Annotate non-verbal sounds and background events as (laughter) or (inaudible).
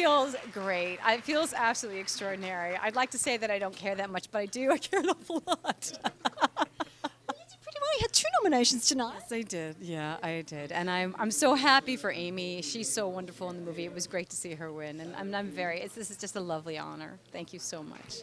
feels great. It feels absolutely extraordinary. I'd like to say that I don't care that much, but I do. I (laughs) care an awful lot. I had two nominations tonight. Yes, I did. Yeah, I did. And I'm, I'm so happy for Amy. She's so wonderful in the movie. It was great to see her win. And I'm, I'm very, it's, this is just a lovely honor. Thank you so much.